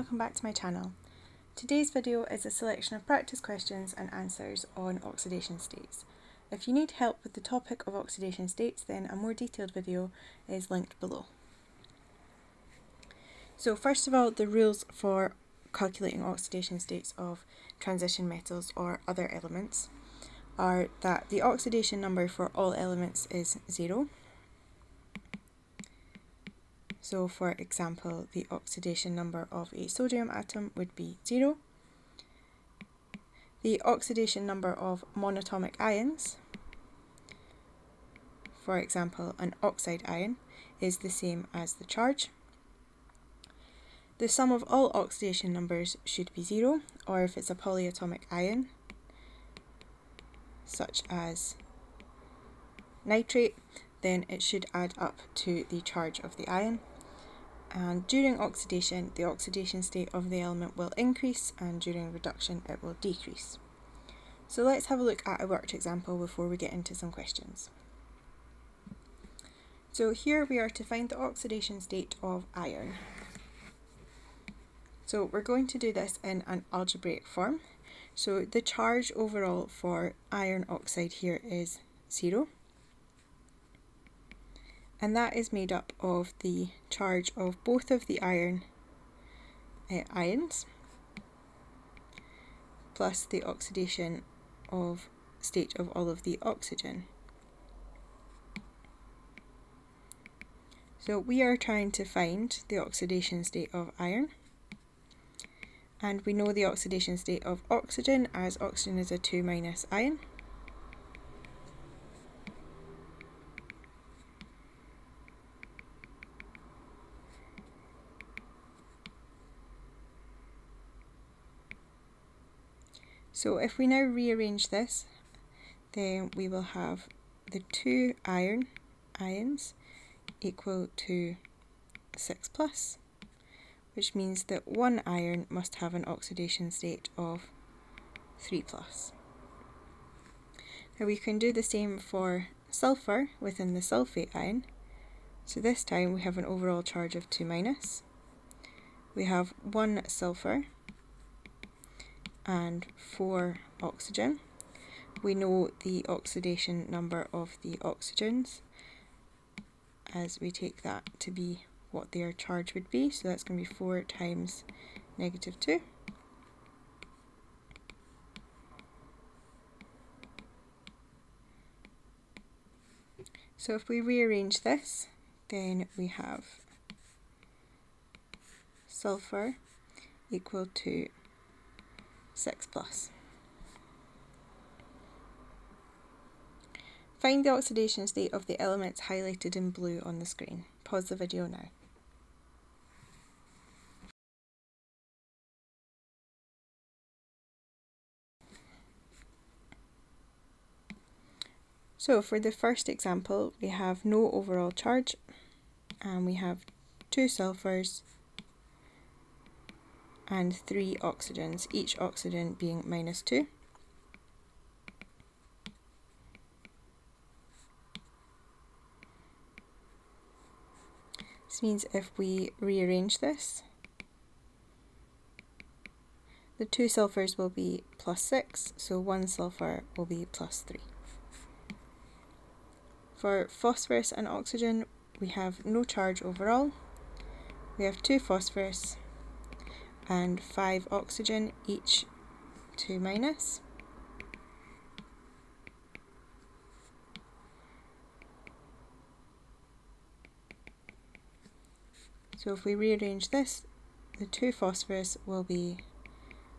welcome back to my channel. Today's video is a selection of practice questions and answers on oxidation states. If you need help with the topic of oxidation states then a more detailed video is linked below. So first of all the rules for calculating oxidation states of transition metals or other elements are that the oxidation number for all elements is zero so for example, the oxidation number of a sodium atom would be 0. The oxidation number of monatomic ions, for example an oxide ion, is the same as the charge. The sum of all oxidation numbers should be 0, or if it's a polyatomic ion, such as nitrate, then it should add up to the charge of the ion and during oxidation the oxidation state of the element will increase and during reduction it will decrease. So let's have a look at a worked example before we get into some questions. So here we are to find the oxidation state of iron. So we're going to do this in an algebraic form. So the charge overall for iron oxide here is 0 and that is made up of the charge of both of the iron uh, ions plus the oxidation of state of all of the oxygen. So we are trying to find the oxidation state of iron and we know the oxidation state of oxygen as oxygen is a 2 minus ion So if we now rearrange this, then we will have the two iron ions equal to 6 plus, which means that one iron must have an oxidation state of 3 plus. Now we can do the same for sulfur within the sulfate ion. So this time we have an overall charge of 2 minus. We have one sulfur and 4 oxygen. We know the oxidation number of the oxygens as we take that to be what their charge would be. So that's going to be 4 times negative 2. So if we rearrange this, then we have sulfur equal to 6 plus. Find the oxidation state of the elements highlighted in blue on the screen. Pause the video now. So for the first example, we have no overall charge and we have two sulfurs and three oxygens, each oxygen being minus 2. This means if we rearrange this, the two sulfurs will be plus 6, so one sulfur will be plus 3. For phosphorus and oxygen, we have no charge overall. We have two phosphorus and 5 oxygen, each 2 minus. So if we rearrange this, the 2 phosphorus will be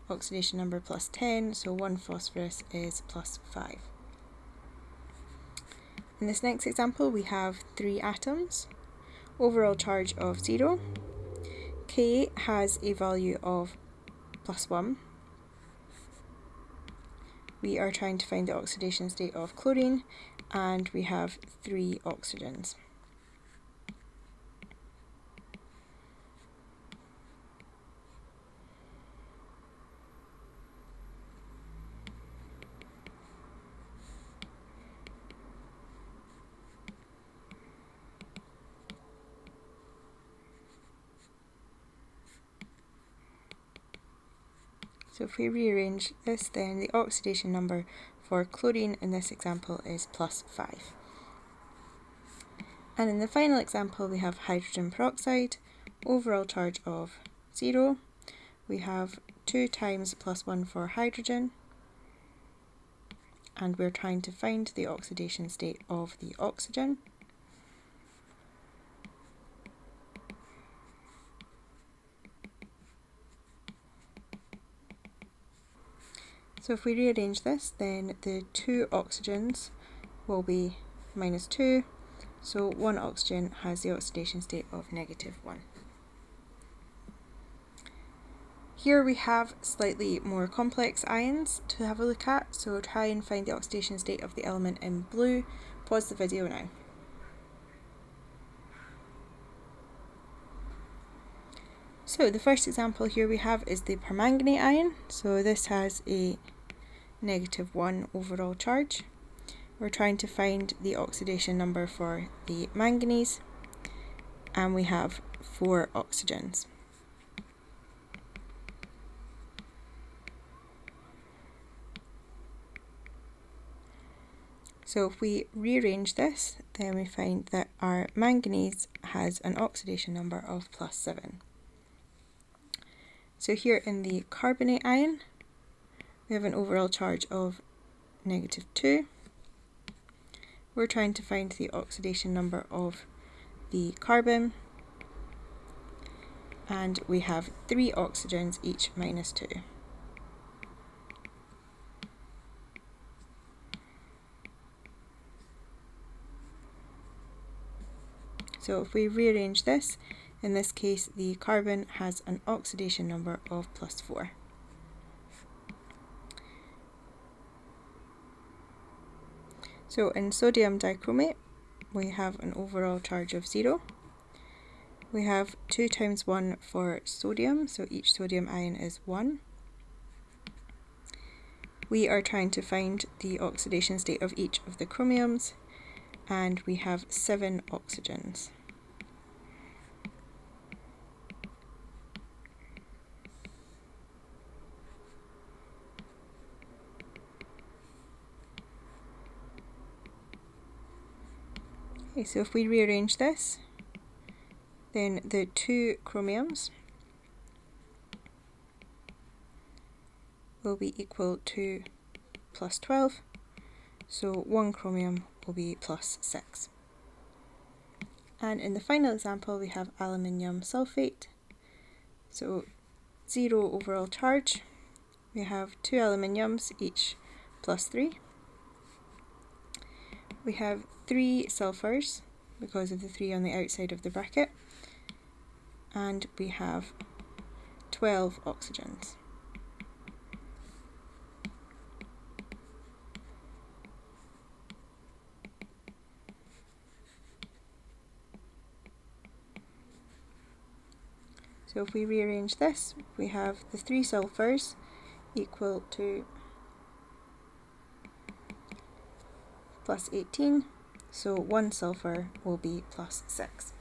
oxidation number plus 10, so 1 phosphorus is plus 5. In this next example we have 3 atoms, overall charge of 0, K has a value of plus 1. We are trying to find the oxidation state of chlorine and we have three oxygens. So if we rearrange this, then the oxidation number for chlorine in this example is plus 5. And in the final example, we have hydrogen peroxide, overall charge of 0. We have 2 times plus 1 for hydrogen, and we're trying to find the oxidation state of the oxygen. So if we rearrange this, then the two oxygens will be minus 2, so one oxygen has the oxidation state of negative 1. Here we have slightly more complex ions to have a look at, so try and find the oxidation state of the element in blue. Pause the video now. So the first example here we have is the permanganate ion. So this has a negative 1 overall charge. We're trying to find the oxidation number for the manganese and we have 4 oxygens. So if we rearrange this, then we find that our manganese has an oxidation number of plus 7. So here in the carbonate ion, we have an overall charge of negative 2. We're trying to find the oxidation number of the carbon, and we have 3 oxygens, each minus 2. So if we rearrange this, in this case the carbon has an oxidation number of plus 4. So in sodium dichromate we have an overall charge of 0. We have 2 times 1 for sodium, so each sodium ion is 1. We are trying to find the oxidation state of each of the chromiums, and we have seven oxygens. Okay, so if we rearrange this, then the two chromiums will be equal to plus 12, so one chromium will be plus 6. And in the final example we have aluminium sulfate. So 0 overall charge. We have two aluminiums, each plus 3. We have 3 sulfurs, because of the 3 on the outside of the bracket. And we have 12 oxygens. So if we rearrange this, we have the three sulfurs equal to plus 18, so one sulfur will be plus 6.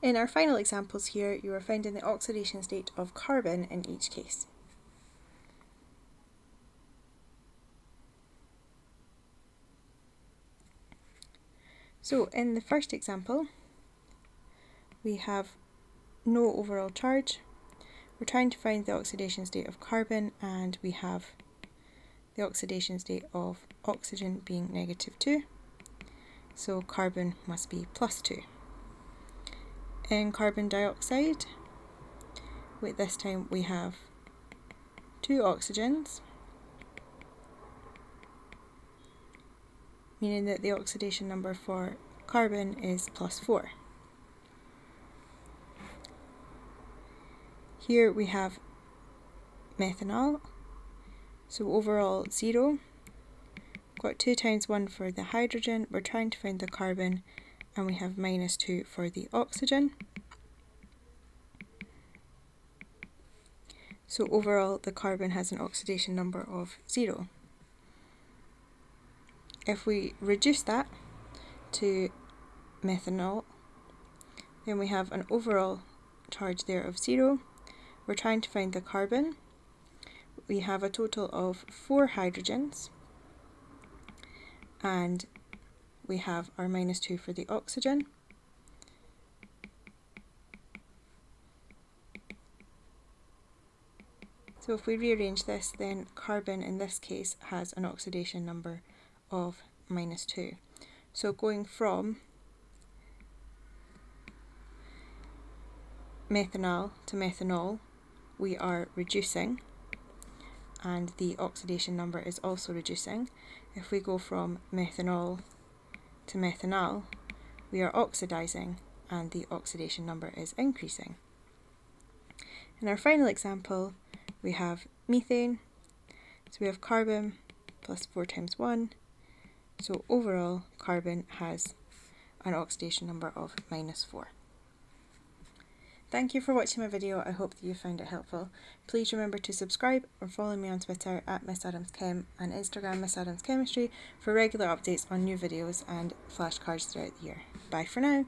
In our final examples here, you are finding the oxidation state of carbon in each case. So in the first example, we have no overall charge. We're trying to find the oxidation state of carbon and we have the oxidation state of oxygen being negative 2. So carbon must be plus 2. In carbon dioxide, with this time we have two oxygens meaning that the oxidation number for carbon is plus 4. Here we have methanal, so overall 0. Got 2 times 1 for the hydrogen, we're trying to find the carbon, and we have minus 2 for the oxygen. So overall the carbon has an oxidation number of 0 if we reduce that to methanol, Then we have an overall charge there of 0. We're trying to find the carbon. We have a total of 4 hydrogens and we have our minus 2 for the oxygen. So if we rearrange this, then carbon in this case has an oxidation number of minus 2. So going from methanal to methanol, we are reducing and the oxidation number is also reducing. If we go from methanol to methanal, we are oxidizing and the oxidation number is increasing. In our final example, we have methane. So we have carbon plus 4 times 1. So overall, carbon has an oxidation number of minus 4. Thank you for watching my video. I hope that you found it helpful. Please remember to subscribe or follow me on Twitter at Miss Adams Chem and Instagram Miss Adams Chemistry for regular updates on new videos and flashcards throughout the year. Bye for now.